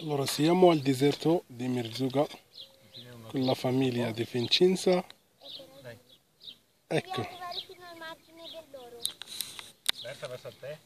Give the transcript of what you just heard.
Allora siamo al deserto di Mirzuga con la famiglia di Vincenza. Ecco, arrivare fino al margine verso a te.